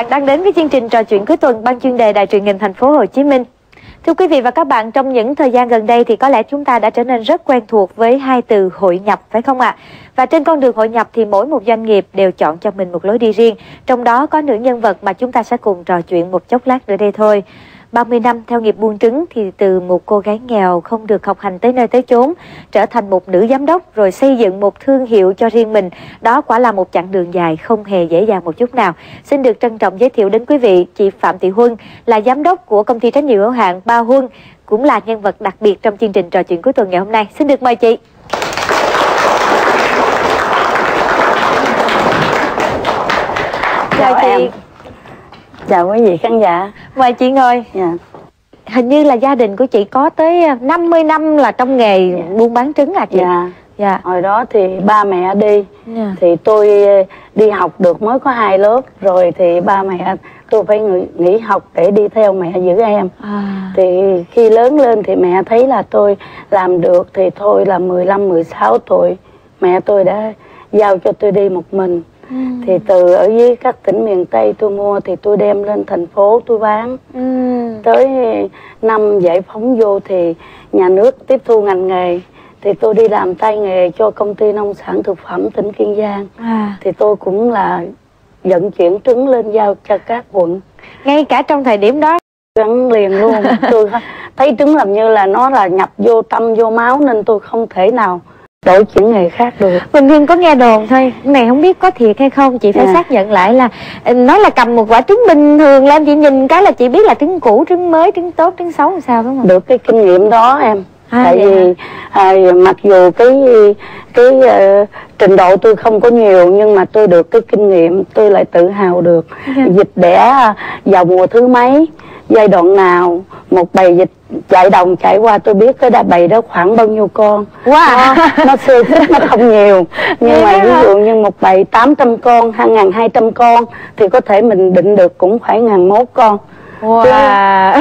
bạn đang đến với chương trình trò chuyện cuối tuần ban chuyên đề Đài truyền hình thành phố Hồ Chí Minh. Thưa quý vị và các bạn, trong những thời gian gần đây thì có lẽ chúng ta đã trở nên rất quen thuộc với hai từ hội nhập phải không ạ? Và trên con đường hội nhập thì mỗi một doanh nghiệp đều chọn cho mình một lối đi riêng, trong đó có nữ nhân vật mà chúng ta sẽ cùng trò chuyện một chốc lát nữa đây thôi. 30 năm theo nghiệp buôn trứng thì từ một cô gái nghèo không được học hành tới nơi tới chốn trở thành một nữ giám đốc rồi xây dựng một thương hiệu cho riêng mình. Đó quả là một chặng đường dài không hề dễ dàng một chút nào. Xin được trân trọng giới thiệu đến quý vị chị Phạm Thị Huân là giám đốc của công ty trách nhiệm hữu hạn Ba Huân cũng là nhân vật đặc biệt trong chương trình trò chuyện cuối tuần ngày hôm nay. Xin được mời chị. Chào chị. em. Chào quý vị khán giả. Mời chị ngồi. Dạ. Hình như là gia đình của chị có tới 50 năm là trong nghề Dạ. buôn bán trứng à chị? Dạ. Dạ. Hồi đó thì ba mẹ đi Dạ. thì tôi đi học được mới có hai lớp rồi thì ba mẹ tôi phải nghỉ, nghỉ học để đi theo mẹ giữ em. À. Thì khi lớn lên thì mẹ thấy là tôi làm được thì thôi là 15 16 tuổi mẹ tôi đã giao cho tôi đi một mình. Ừ. Thì từ ở dưới các tỉnh miền Tây tôi mua thì tôi đem lên thành phố tôi bán. Ừ. tới năm giải phóng vô thì nhà nước tiếp thu ngành nghề thì tôi đi làm tay nghề cho công ty nông sản thực phẩm tỉnh Kiên Giang À. thì tôi cũng là vận chuyển trứng lên giao cho các quận Ngay cả trong thời điểm đó gắn liền luôn tôi thấy trứng làm như là nó là nhập vô tâm vô máu nên tôi không thể nào đổi chuyển nghề khác được. Bình Hương có nghe đồn thôi. Này không biết có thiệt hay không. Chị phải Dạ. xác nhận lại là ừ, Nói là cầm một quả trứng bình thường lên. Chị nhìn cái là chị biết là trứng cũ, trứng mới, trứng tốt, trứng xấu làm sao đúng không? được cái kinh nghiệm đó em. À, tại vì à, mặc dù cái cái ờ, trình độ tôi không có nhiều nhưng mà tôi được cái kinh nghiệm tôi lại tự hào được. Dạ. dịch đẻ vào mùa thứ mấy giai đoạn nào? Một bầy dịch chạy đồng chạy qua tôi biết cái đà bầy đó khoảng bao nhiêu con. Wow. nó, nó xưa nó không nhiều. Nhưng Vậy mà ví dụ như một bầy 800 con 2.200 con thì có thể mình định được cũng phải ngàn mốt con. Wow.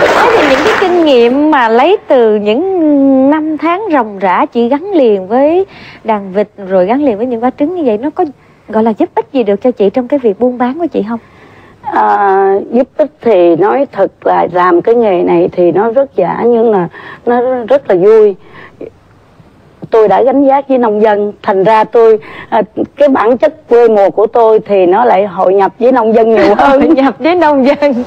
Thế thì những cái kinh nghiệm mà lấy từ những năm tháng ròng rã chị gắn liền với đàn vịt rồi gắn liền với những quả trứng như vậy nó có gọi là giúp ích gì được cho chị trong cái việc buôn bán của chị không? À, giúp ích thì nói thật là làm cái nghề này thì nó rất giả nhưng mà nó rất là vui tôi đã gánh vác với nông dân thành ra tôi à, cái bản chất quê mùa của tôi thì nó lại hội nhập với nông dân nhiều hơn nhập với nông dân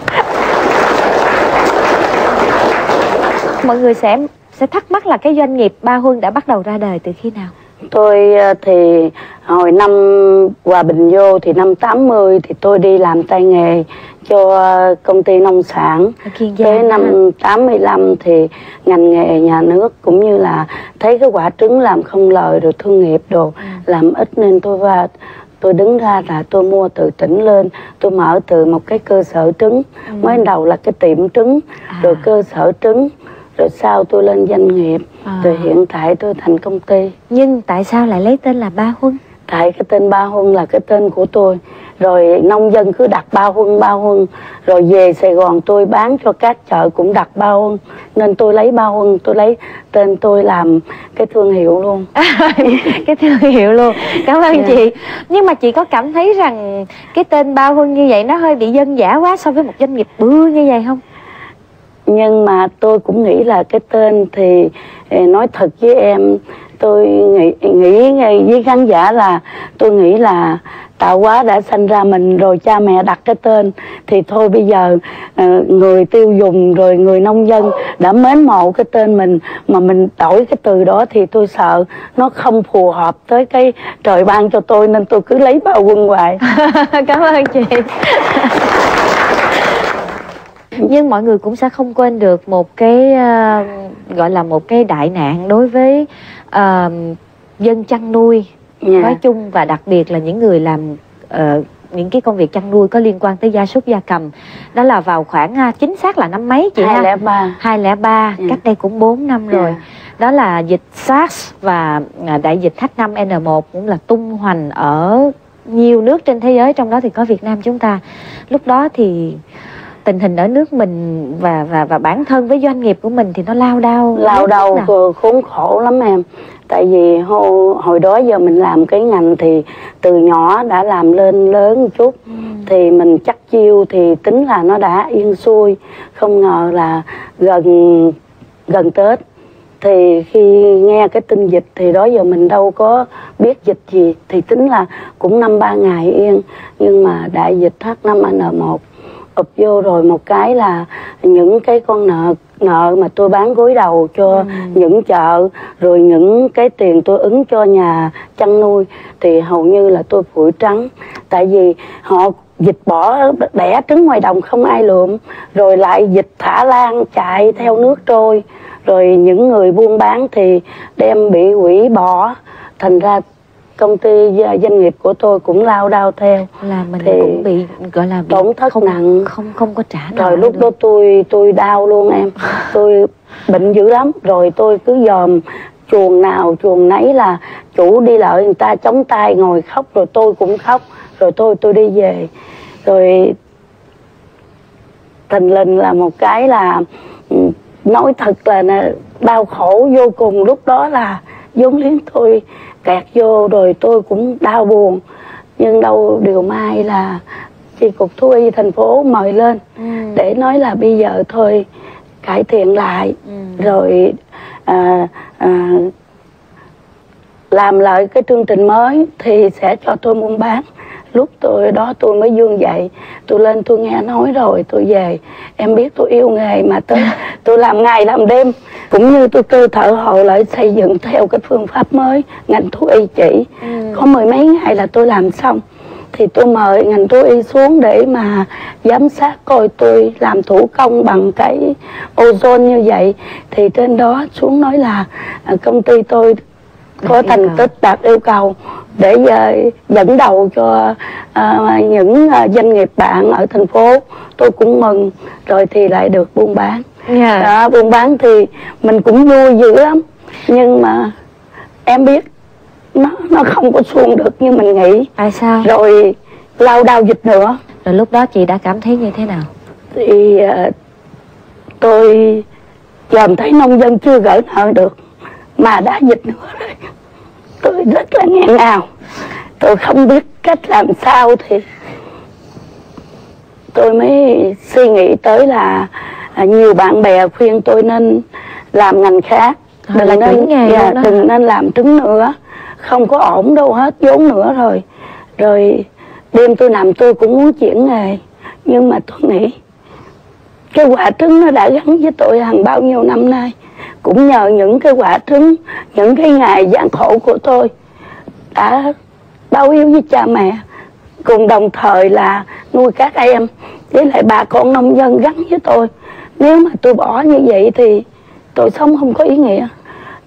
mọi người sẽ sẽ thắc mắc là cái doanh nghiệp Ba Huân đã bắt đầu ra đời từ khi nào? Tôi à, thì hồi năm Hòa Bình vô thì năm 80 thì tôi đi làm tay nghề cho à, công ty nông sản. Tới năm 85 thì ngành nghề nhà nước cũng như là thấy cái quả trứng làm không lời rồi thương nghiệp đồ làm ít nên tôi va tôi đứng ra là tôi mua từ tỉnh lên tôi mở từ một cái cơ sở trứng. Mới đầu là cái tiệm trứng rồi cơ sở trứng rồi sau tôi lên doanh nghiệp À. rồi hiện tại tôi thành công ty Nhưng tại sao lại lấy tên là Ba Huân? tại cái tên ba huân là cái tên của tôi rồi nông dân cứ đặt ba huân ba huân rồi về sài gòn tôi bán cho các chợ cũng đặt ba huân nên tôi lấy ba huân tôi lấy tên tôi làm cái thương hiệu luôn cái thương hiệu luôn cảm ơn Dạ. chị nhưng mà chị có cảm thấy rằng cái tên Ba Huân như vậy nó hơi bị dân dã quá so với một doanh nghiệp bự như vậy không? Nhưng mà tôi cũng nghĩ là cái tên thì ờ, nói thật với em, tôi nghĩ nghĩ với khán giả là, tôi nghĩ là tạo hóa đã sanh ra mình rồi cha mẹ đặt cái tên. Thì thôi bây giờ ờ, người tiêu dùng rồi người nông dân đã mến mộ cái tên mình mà mình đổi cái từ đó thì tôi sợ nó không phù hợp tới cái trời ban cho tôi nên tôi cứ lấy bao quân hoài. Cảm ơn chị nhưng mọi người cũng sẽ không quên được một cái ờ, gọi là một cái đại nạn đối với ờ, dân chăn nuôi. Dạ. nói chung và đặc biệt là những người làm ờ, những cái công việc chăn nuôi có liên quan tới gia súc gia cầm. Đó là vào khoảng à, chính xác là năm mấy chị ha? 203 203 Ừ. cách đây cũng 4 năm rồi. Đó là dịch SARS và à, đại dịch H5N1 cũng là tung hoành ở nhiều nước trên thế giới trong đó thì có Việt Nam chúng ta. Lúc đó thì tình hình ở nước mình và và và bản thân với doanh nghiệp của mình thì nó lao đao lao đao khốn khổ lắm em. Tại vì hồi, hồi đó giờ mình làm cái ngành thì từ nhỏ đã làm lên lớn một chút. Ừ. thì mình chắc chiêu thì tính là nó đã yên xuôi không ngờ là gần gần tết. Thì khi nghe cái tin dịch thì đó giờ mình đâu có biết dịch gì thì tính là cũng năm ba ngày yên. Nhưng mà đại dịch H5N1 ụp vô rồi một cái là những cái con nợ nợ mà tôi bán gối đầu cho ừ. những chợ rồi những cái tiền tôi ứng cho nhà chăn nuôi thì hầu như là tôi phủi trắng. Tại vì họ dịch bỏ đẻ trứng ngoài đồng không ai lượm rồi lại dịch thả lan chạy theo nước trôi. Rồi những người buôn bán thì đem bị hủy bỏ. Thành ra công ty doanh nghiệp của tôi cũng lao đao theo. Là mình thì cũng bị gọi là bị tổn thất không, nặng. không không có trả rồi lúc được. đó tôi tôi đau luôn em. Tôi bệnh dữ lắm. Rồi tôi cứ dòm chuồng nào chuồng nấy là chủ đi lợi người ta chống tay ngồi khóc rồi tôi cũng khóc. Rồi tôi tôi đi về. Rồi tình linh là một cái là ừ, nói thật là đau khổ vô cùng. Lúc đó là vốn liếng tôi kẹt vô rồi tôi cũng đau buồn nhưng đâu điều may là chi cục thú y thành phố mời lên ừ. để nói là bây giờ thôi cải thiện lại ừ. rồi à, à, làm lại cái chương trình mới thì sẽ cho tôi buôn bán lúc tôi đó tôi mới dương dậy tôi lên tôi nghe nói rồi tôi về. Em biết tôi yêu nghề mà tôi tôi làm ngày làm đêm. Cũng như tôi cơ thở hội lại xây dựng theo cái phương pháp mới ngành thú y chỉ. Ừ. có mười mấy ngày là tôi làm xong. Thì tôi mời ngành thú y xuống để mà giám sát coi tôi làm thủ công bằng cái ozone như vậy. Thì trên đó xuống nói là à, công ty tôi có thành tích đạt yêu cầu để uh, dẫn đầu cho uh, những uh, doanh nghiệp bạn ở thành phố. Tôi cũng mừng rồi thì lại được buôn bán. Yeah. Dạ. đó, buôn bán thì mình cũng vui dữ lắm. Nhưng mà em biết nó nó không có xuông được như mình nghĩ. Tại sao? Rồi lao đao dịch nữa. Rồi lúc đó chị đã cảm thấy như thế nào? Thì uh, tôi dòm thấy nông dân chưa gỡ nợ được mà đã dịch nữa rồi. Tôi rất là nghẹn ngào. Tôi không biết cách làm sao thì tôi mới suy nghĩ tới là à, nhiều bạn bè khuyên tôi nên làm ngành khác. Đừng là nên nghề dạ, đừng nên làm trứng nữa. Không có ổn đâu hết vốn nữa rồi. Rồi đêm tôi nằm tôi cũng muốn chuyển nghề. Nhưng mà tôi nghĩ cái quả trứng nó đã gắn với tôi hàng bao nhiêu năm nay cũng nhờ những cái quả trứng, những cái ngày gian khổ của tôi đã báo hiếu với cha mẹ, cùng đồng thời là nuôi các em. Với lại bà con nông dân gắn với tôi. Nếu mà tôi bỏ như vậy thì tôi sống không có ý nghĩa.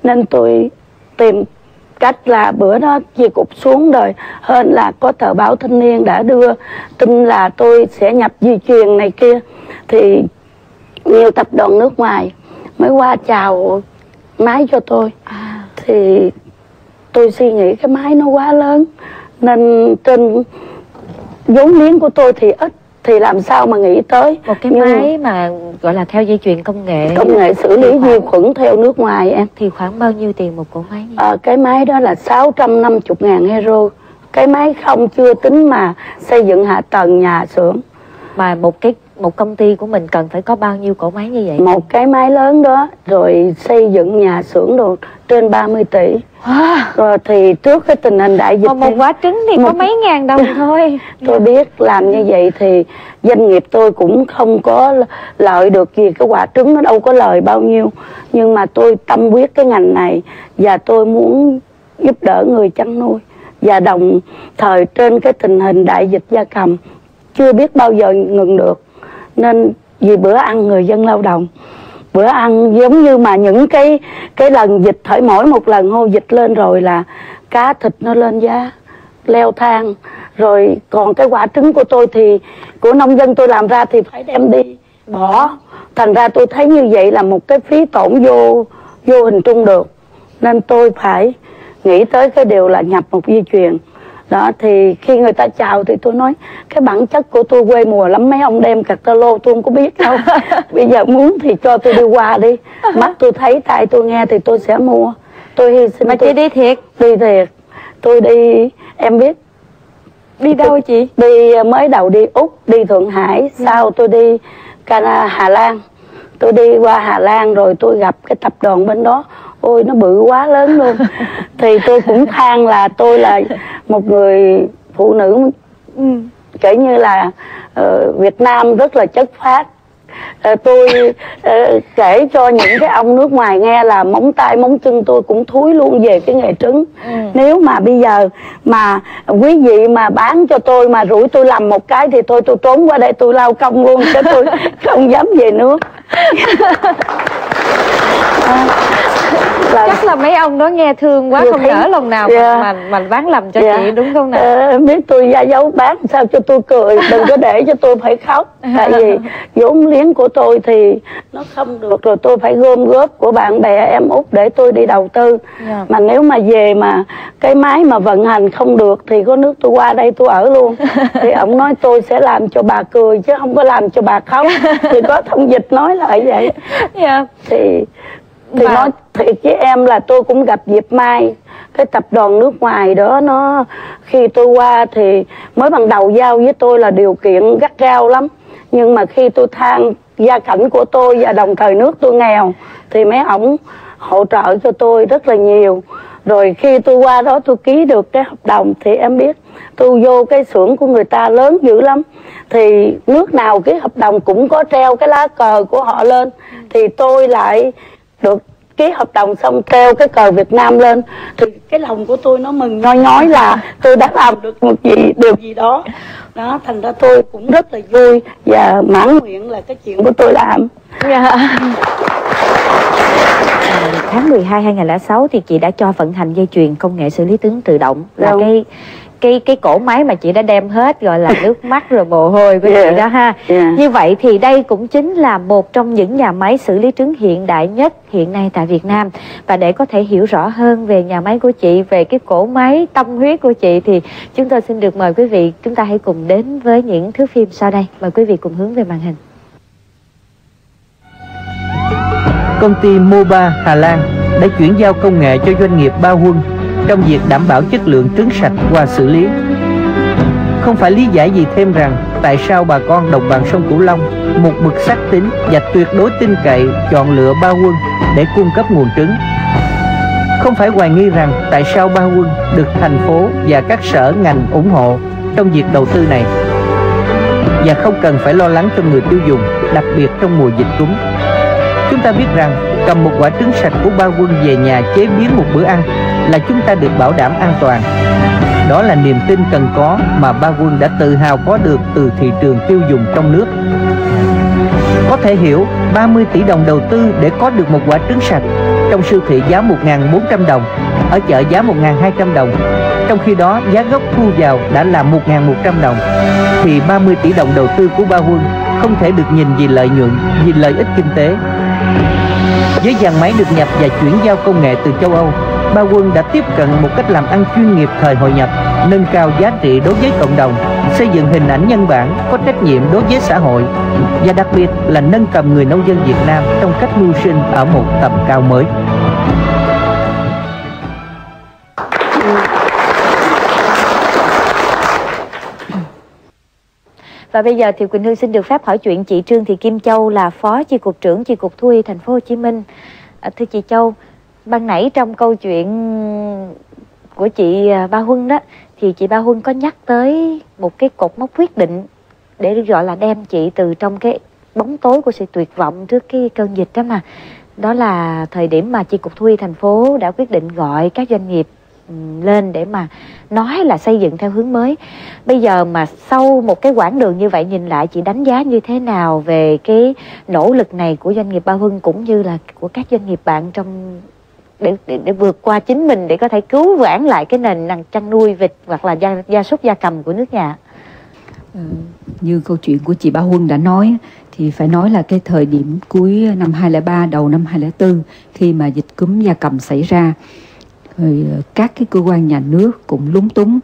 Nên tôi tìm cách là bữa đó chia cục xuống rồi hơn là có tờ báo thanh niên đã đưa tin là tôi sẽ nhập di truyền này kia. Thì nhiều tập đoàn nước ngoài mới qua chào máy cho tôi. À. thì tôi suy nghĩ cái máy nó quá lớn nên trên vốn liếng của tôi thì ít thì làm sao mà nghĩ tới. Một cái Nhưng máy mà gọi là theo dây chuyền công nghệ. Công nghệ xử lý vi khuẩn theo nước ngoài em. Thì khoảng bao nhiêu tiền một cỗ máy à, cái máy đó là 650 ngàn euro. Cái máy không chưa tính mà xây dựng hạ tầng nhà xưởng. Mà một cái một công ty của mình cần phải có bao nhiêu cỗ máy như vậy? Một cái máy lớn đó rồi xây dựng nhà xưởng đồ trên 30 tỷ. À. rồi thì trước cái tình hình đại dịch một, một quả trứng thì một... có mấy ngàn đồng thôi. Tôi biết làm như vậy thì doanh nghiệp tôi cũng không có lợi được gì cái quả trứng nó đâu có lời bao nhiêu. Nhưng mà tôi tâm quyết cái ngành này và tôi muốn giúp đỡ người chăn nuôi. Và đồng thời trên cái tình hình đại dịch gia cầm chưa biết bao giờ ngừng được nên vì bữa ăn người dân lao động, bữa ăn giống như mà những cái cái lần dịch thổi mỗi một lần hô dịch lên rồi là cá thịt nó lên giá, leo thang. Rồi còn cái quả trứng của tôi thì, của nông dân tôi làm ra thì phải đem đi bỏ. Thành ra tôi thấy như vậy là một cái phí tổn vô vô hình trung được. Nên tôi phải nghĩ tới cái điều là nhập một di chuyền đó thì khi người ta chào thì tôi nói cái bản chất của tôi quê mùa lắm mấy ông đem catalog tôi không có biết đâu. Bây giờ muốn thì cho tôi đi qua đi. Mắt tôi thấy tai tôi nghe thì tôi sẽ mua. Tôi hy sinh mà tôi chị đi thiệt? Đi thiệt. Tôi đi em biết. Đi đâu chị? đi ờ, mới đầu đi úc đi thượng hải. Sau tôi đi Cana hà lan. Tôi đi qua hà lan rồi tôi gặp cái tập đoàn bên đó ôi nó bự quá lớn luôn. Thì tôi cũng than là tôi là một người phụ nữ ừ. kể như là ờ, Việt Nam rất là chất phát Ờ, tôi ờ, kể cho những cái ông nước ngoài nghe là móng tay móng chân tôi cũng thúi luôn về cái nghề trứng. Ừ. nếu mà bây giờ mà quý vị mà bán cho tôi mà rủi tôi làm một cái thì thôi tôi trốn qua đây tôi lao công luôn chứ tôi không dám về nước. À, là chắc là mấy ông đó nghe thương quá Nhiều không thấy- nỡ lòng nào Dạ. mà, mà bán lầm cho Dạ. chị đúng không nào? Ờ, biết tôi ra dấu bán sao cho tôi cười? Đừng có để cho tôi phải khóc. Tại vì vốn liếng của tôi thì nó không được rồi tôi phải gom góp của bạn bè em út để tôi đi đầu tư. Dạ. mà nếu mà về mà cái máy mà vận hành không được thì có nước tôi qua đây tôi ở luôn. Thì ông nói tôi sẽ làm cho bà cười chứ không có làm cho bà khóc. Thì có thông dịch nói lại vậy. Dạ. Thì thì Mà- nói thiệt với em là tôi cũng gặp dịp mai cái tập đoàn nước ngoài đó nó khi tôi qua thì mới ban đầu giao với tôi là điều kiện gắt gao lắm. Nhưng mà khi tôi than gia cảnh của tôi và đồng thời nước tôi nghèo thì mấy ổng hỗ trợ cho tôi rất là nhiều. Rồi khi tôi qua đó tôi ký được cái hợp đồng thì em biết tôi vô cái xưởng của người ta lớn dữ lắm. Thì nước nào ký hợp đồng cũng có treo cái lá cờ của họ lên thì tôi lại được ký hợp đồng xong treo cái cờ Việt Nam lên thì cái lòng của tôi nó mừng nhói nhói là tôi đã làm được một gì điều gì đó đó thành ra tôi cũng rất là vui và mãn nguyện là cái chuyện của tôi làm Dạ. À, tháng 12 2006 thì chị đã cho vận hành dây chuyền công nghệ xử lý tướng tự động là Đúng. cái cái cái cổ máy mà chị đã đem hết gọi là nước mắt rồi mồ hôi của Yeah. chị đó ha. Yeah. Như vậy thì đây cũng chính là một trong những nhà máy xử lý trứng hiện đại nhất hiện nay tại Việt Nam. Và để có thể hiểu rõ hơn về nhà máy của chị, về cái cổ máy tâm huyết của chị thì chúng tôi xin được mời quý vị chúng ta hãy cùng đến với những thước phim sau đây. Mời quý vị cùng hướng về màn hình. Công ty Moba Hà Lan đã chuyển giao công nghệ cho doanh nghiệp Ba Quân trong việc đảm bảo chất lượng trứng sạch qua xử lý. Không phải lý giải gì thêm rằng tại sao bà con đồng bằng sông Cửu Long một mực xác tính và tuyệt đối tin cậy chọn lựa Ba Quân để cung cấp nguồn trứng. Không phải hoài nghi rằng tại sao Ba Quân được thành phố và các sở ngành ủng hộ trong việc đầu tư này và không cần phải lo lắng cho người tiêu dùng, đặc biệt trong mùa dịch cúm. Chúng ta biết rằng cầm một quả trứng sạch của ba quân về nhà chế biến một bữa ăn là chúng ta được bảo đảm an toàn. Đó là niềm tin cần có mà ba quân đã tự hào có được từ thị trường tiêu dùng trong nước. Có thể hiểu 30 tỷ đồng đầu tư để có được một quả trứng sạch trong siêu thị giá 1.400 đồng, ở chợ giá 1.200 đồng. Trong khi đó giá gốc thu vào đã là 1.100 đồng thì 30 tỷ đồng đầu tư của ba quân không thể được nhìn vì lợi nhuận, vì lợi ích kinh tế. Với dàn máy được nhập và chuyển giao công nghệ từ châu Âu, Ba Quân đã tiếp cận một cách làm ăn chuyên nghiệp thời hội nhập, nâng cao giá trị đối với cộng đồng, xây dựng hình ảnh nhân bản, có trách nhiệm đối với xã hội và đặc biệt là nâng tầm người nông dân Việt Nam trong cách mưu sinh ở một tầm cao mới. Và bây giờ thì Quỳnh Hương xin được phép hỏi chuyện chị Trương Thị Kim Châu là Phó Chi cục trưởng Chi cục Thú y Thành phố Hồ Chí Minh. À, thưa chị Châu, ban nãy trong câu chuyện của chị à, Ba Huân đó, thì chị Ba Huân có nhắc tới một cái cột mốc quyết định để gọi là đem chị từ trong cái bóng tối của sự tuyệt vọng trước cái cơn dịch đó mà. Đó là thời điểm mà chị cục Thú y thành phố đã quyết định gọi các doanh nghiệp lên để mà nói là xây dựng theo hướng mới. Bây giờ mà sau một cái quãng đường như vậy nhìn lại, chị đánh giá như thế nào về cái nỗ lực này của doanh nghiệp Ba hưng cũng như là của các doanh nghiệp bạn trong để, để, để vượt qua chính mình để có thể cứu vãn lại cái nền năng chăn nuôi vịt hoặc là gia, gia súc gia cầm của nước nhà. ừ, như câu chuyện của chị Ba Huân đã nói thì phải nói là cái thời điểm cuối năm 2003 đầu năm 2004 khi mà dịch cúm gia cầm xảy ra rồi các cái cơ quan nhà nước cũng lúng túng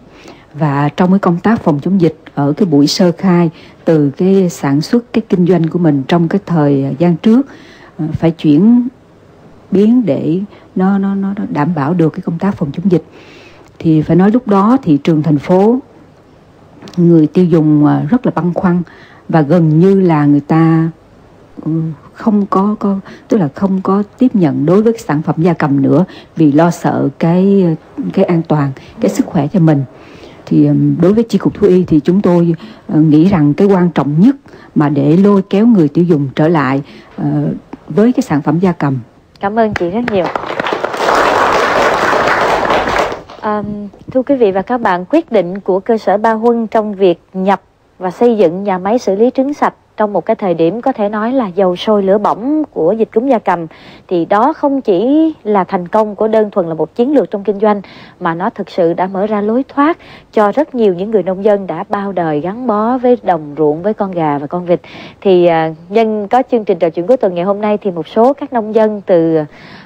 và trong cái công tác phòng chống dịch ở cái buổi sơ khai từ cái sản xuất cái kinh doanh của mình trong cái thời gian trước ờ, phải chuyển biến để nó nó nó đảm bảo được cái công tác phòng chống dịch. Thì phải nói lúc đó thị trường thành phố, người tiêu dùng à, rất là băn khoăn và gần như là người ta ừ, không có có, tức là không có tiếp nhận đối với cái sản phẩm gia cầm nữa vì lo sợ cái cái an toàn, cái sức khỏe cho mình. Thì đối với chi cục thú y thì chúng tôi ờ, nghĩ rằng cái quan trọng nhất mà để lôi kéo người tiêu dùng trở lại ờ, với cái sản phẩm gia cầm cảm ơn chị rất nhiều. À, thưa quý vị và các bạn quyết định của cơ sở Ba Huân trong việc nhập và xây dựng nhà máy xử lý trứng sạch trong một cái thời điểm có thể nói là dầu sôi lửa bỏng của dịch cúm gia cầm, thì đó không chỉ là thành công của đơn thuần là một chiến lược trong kinh doanh, mà nó thực sự đã mở ra lối thoát cho rất nhiều những người nông dân đã bao đời gắn bó với đồng ruộng, với con gà và con vịt. Thì à, nhân có chương trình trò chuyện cuối tuần ngày hôm nay thì một số các nông dân từ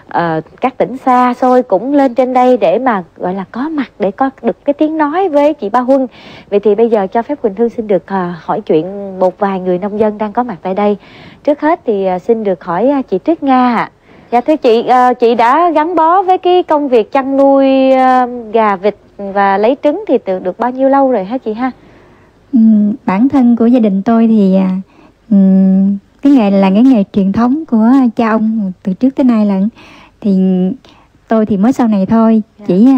uh, các tỉnh xa xôi cũng lên trên đây để mà gọi là có mặt để có được cái tiếng nói với chị Ba Huân. Vậy thì bây giờ cho phép Quỳnh Thư xin được uh, hỏi chuyện một vài người nông dân đang có mặt tại đây. Trước hết thì uh, xin được hỏi uh, chị Tuyết Nga ạ. Dạ thưa chị, uh, chị đã gắn bó với cái công việc chăn nuôi uh, gà vịt và lấy trứng thì từ được bao nhiêu lâu rồi hả chị ha? Ừ, bản thân của gia đình tôi thì um, cái nghề là cái nghề truyền thống của cha ông từ trước tới nay là thì tôi thì mới sau này thôi yeah. Dạ. chỉ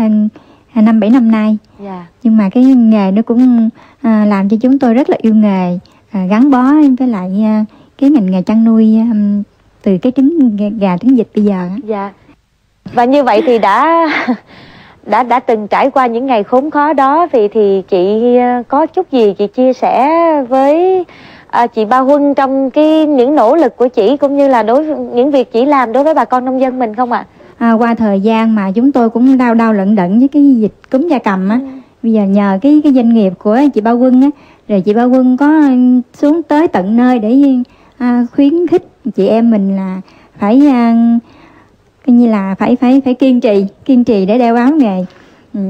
à, năm bảy năm nay yeah. Dạ. nhưng mà cái nghề nó cũng à, làm cho chúng tôi rất là yêu nghề à, gắn bó với lại à, cái ngành nghề chăn nuôi à, từ cái trứng gà trứng vịt bây giờ dạ và như vậy thì đã đã đã từng trải qua những ngày khốn khó đó vì thì chị à, có chút gì chị chia sẻ với à, chị Ba Huân trong cái những nỗ lực của chị cũng như là đối những việc chị làm đối với bà con nông dân mình không ạ? À? À, qua thời gian mà chúng tôi cũng đau đau lận đận với cái dịch cúm gia cầm á, ừ. bây giờ nhờ cái cái doanh nghiệp của chị Ba Huân á, rồi chị Ba Huân có xuống tới tận nơi để à, khuyến khích chị em mình là phải à, coi như là phải phải phải kiên trì kiên trì để đeo áo nghề ừ,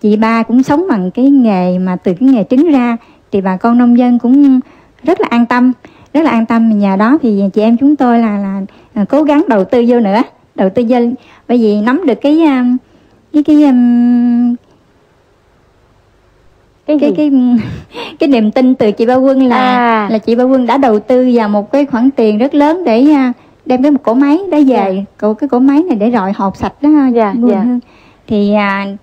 chị ba cũng sống bằng cái nghề mà từ cái nghề trứng ra thì bà con nông dân cũng rất là an tâm rất là an tâm nhờ đó thì chị em chúng tôi là là, là cố gắng đầu tư vô nữa đầu tư vô bởi vì nắm được cái um, cái cái cái cái cái cái niềm tin từ chị Ba Quân là à. là chị Ba Quân đã đầu tư vào một cái khoản tiền rất lớn để uh, đem cái một cổ máy đó về yeah. Dạ. cái cổ máy này để rọi hộp sạch đó yeah, dạ, yeah. Dạ. thì uh,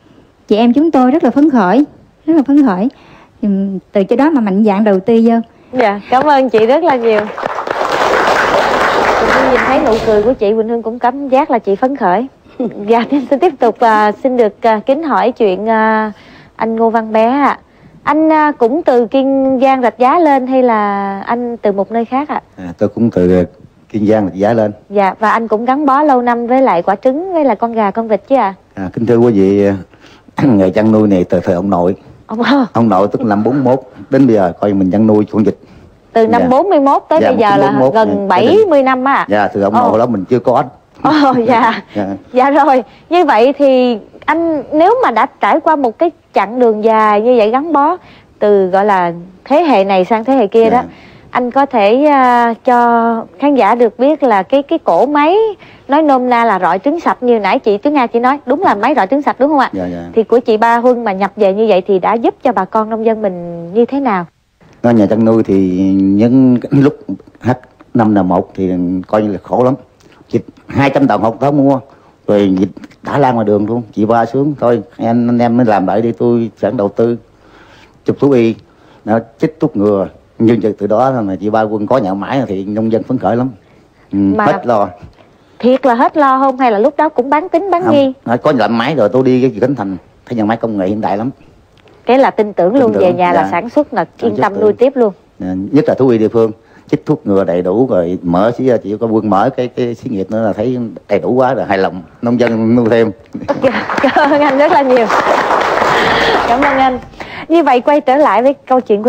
chị em chúng tôi rất là phấn khởi rất là phấn khởi từ chỗ đó mà mạnh dạng đầu tư vô dạ cảm ơn chị rất là nhiều Quỳnh nhìn thấy nụ cười của chị Quỳnh Hương cũng cảm giác là chị phấn khởi dạ xin tiếp tục uh, xin được uh, kính hỏi chuyện uh, anh Ngô Văn Bé ạ à. anh uh, cũng từ Kiên Giang rạch giá lên hay là anh từ một nơi khác ạ à? à, tôi cũng từ Kiên Giang rạch giá lên dạ và anh cũng gắn bó lâu năm với lại quả trứng với lại con gà con vịt chứ ạ à? à kính thưa quý vị nghề chăn nuôi này từ thời ông nội ông ông nội tức năm 41 đến bây giờ coi mình chăn nuôi con vịt từ năm dạ. 41 tới dạ, bây giờ là gần dạ. 70 năm á dạ từ ông nội đó mình chưa có Ồ oh, dạ. dạ dạ rồi như vậy thì anh nếu mà đã trải qua một cái chặng đường dài như vậy gắn bó từ gọi là thế hệ này sang thế hệ kia dạ. đó anh có thể uh, cho khán giả được biết là cái cái cổ máy nói nôm na là rọi trứng sạch như nãy chị Tuyết Nga chị nói đúng là máy rọi trứng sạch đúng không ạ? Dạ, dạ. Thì của chị Ba Huân mà nhập về như vậy thì đã giúp cho bà con nông dân mình như thế nào? Ở nhà chăn nuôi thì những lúc h năm là một thì coi như là khổ lắm. Chị 200 đồng học đó mua rồi dịch đã lan ngoài đường luôn chị ba xuống thôi anh, anh em mới làm lại đi tôi sẵn đầu tư chụp thú y nó chích thuốc ngừa nhưng từ đó là chị ba quân có nhà máy thì nông dân phấn khởi lắm. Ừ, mà hết lo. thiệt là hết lo không? Hay là lúc đó cũng bán tính bán không, nghi? có nhà máy rồi tôi đi cái Khánh Thành. Thấy nhà máy công nghệ hiện đại lắm. Cái là tin tưởng tin luôn tưởng, về nhà dạ. là sản xuất là yên tâm nuôi tiếp luôn. Dạ, nhất là thú y địa phương chích thuốc ngừa đầy đủ rồi mở chỉ chỉ có quân mở cái cái xí nghiệp nữa là thấy đầy đủ quá rồi hài lòng nông dân nuôi thêm. Cảm ơn anh rất là nhiều. Cảm ơn anh. Như vậy quay trở lại với câu chuyện của